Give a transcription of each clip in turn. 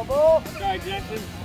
ball. Sorry, Jackson.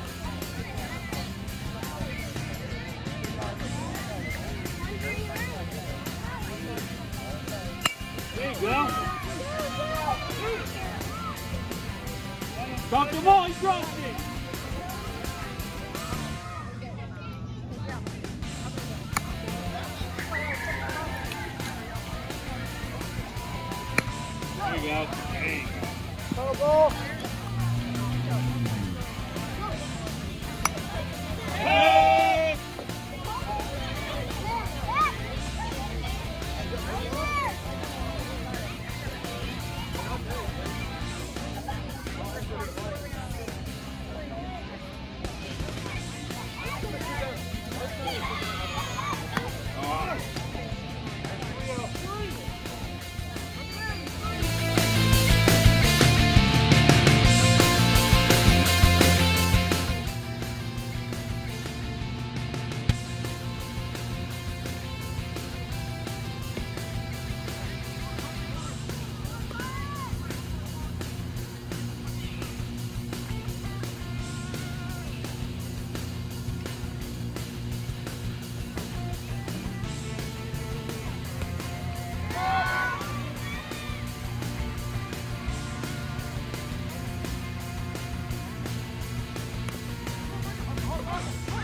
Oh!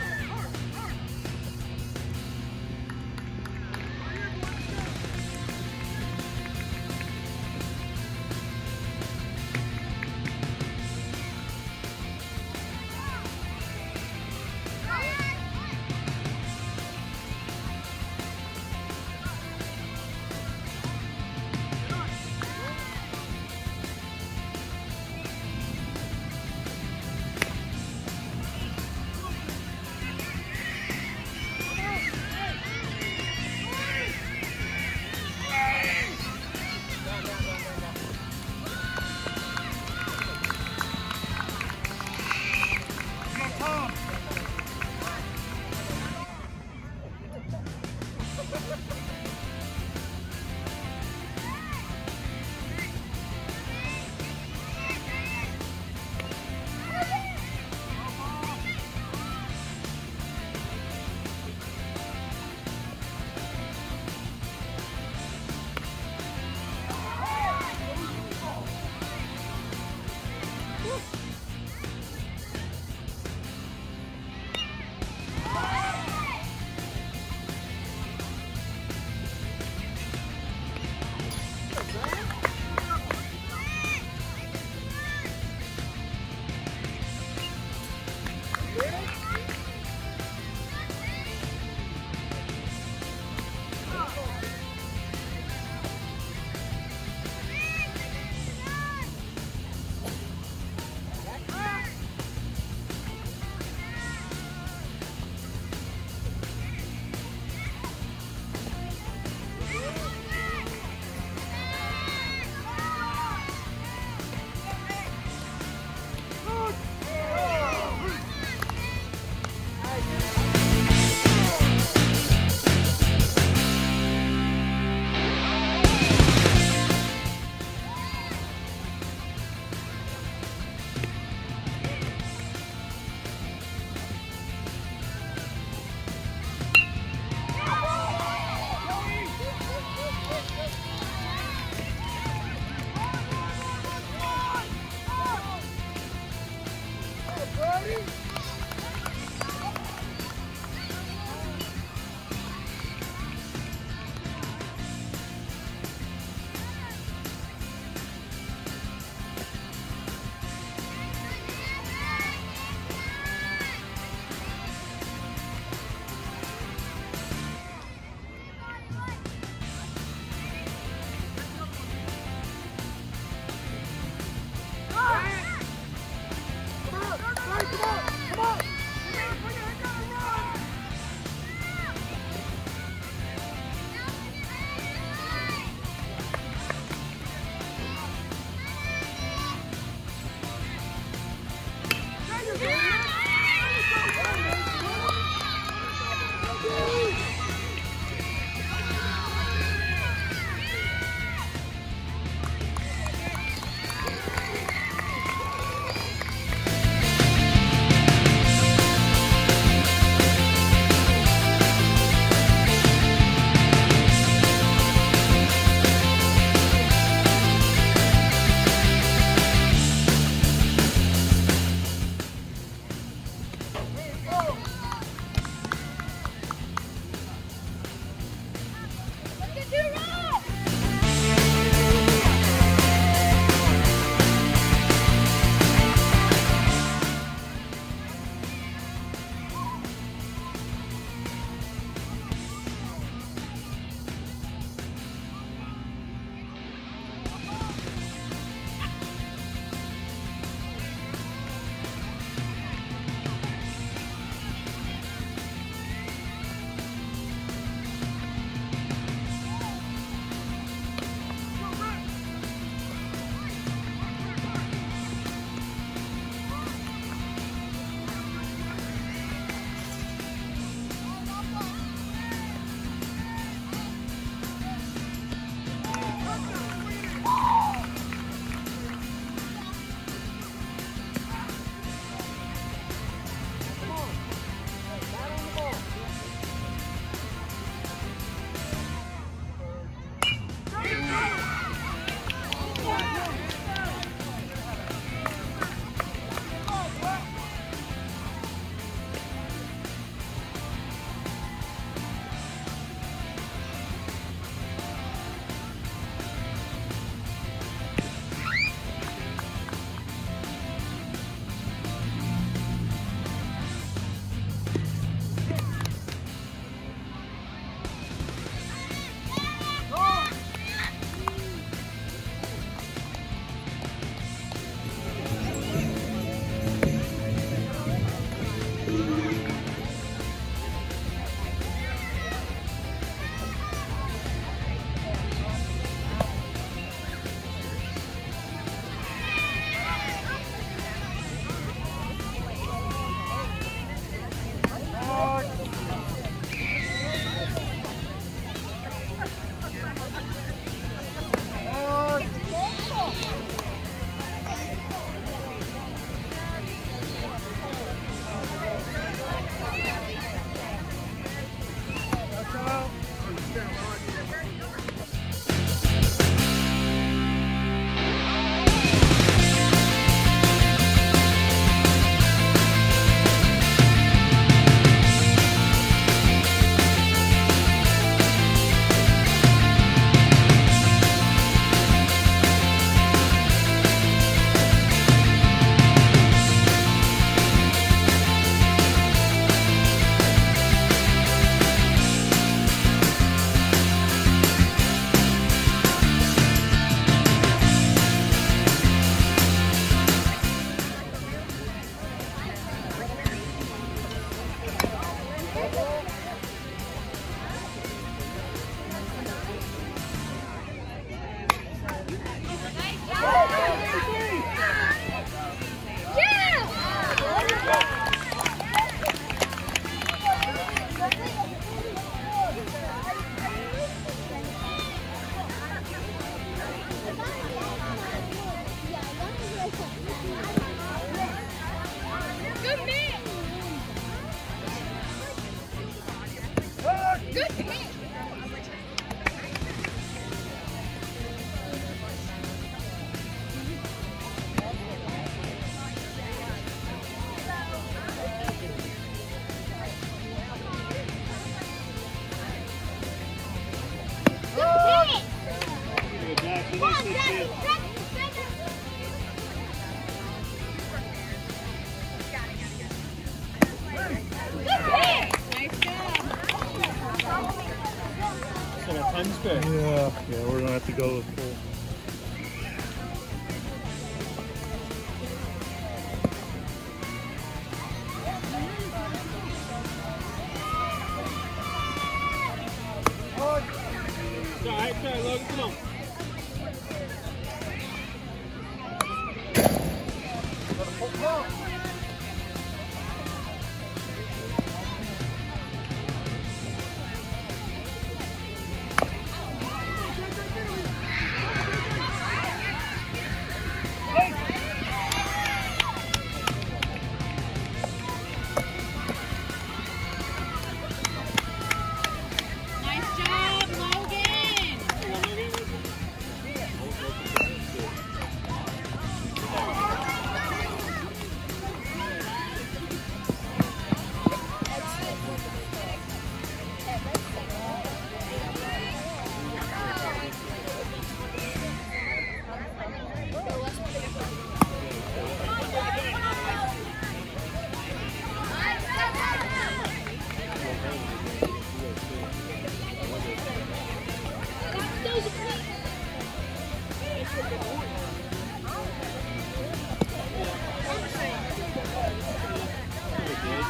Yeah, yeah, we're gonna have to go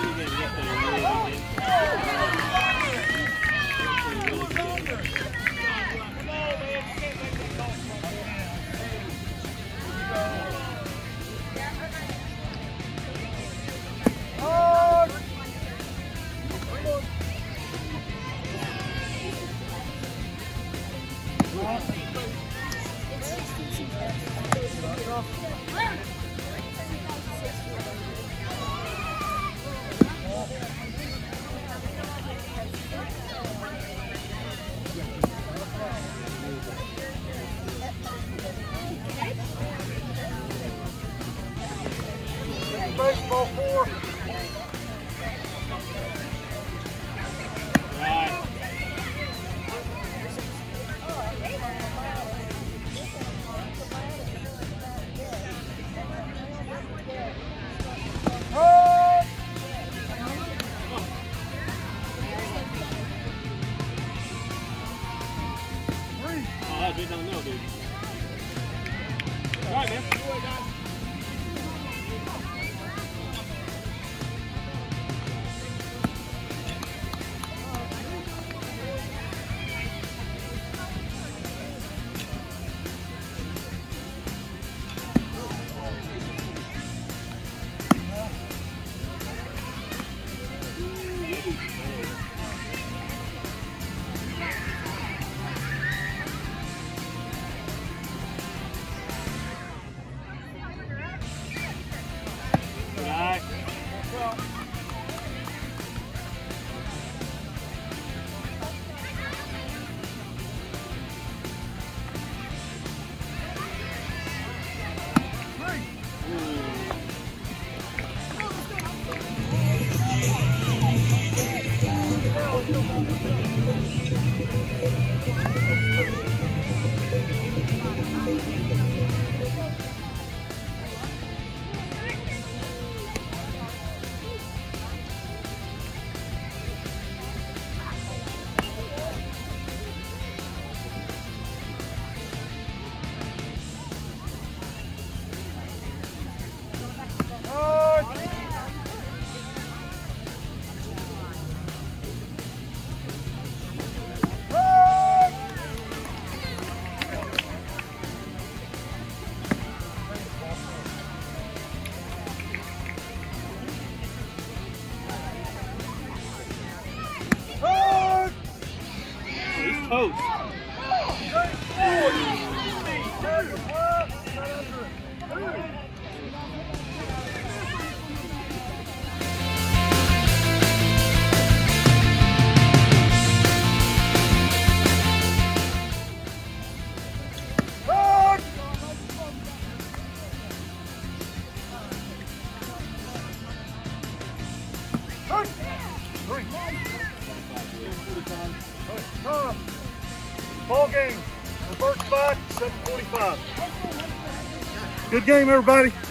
Michigan. don't know, dude. All right, man. よし。Game, everybody.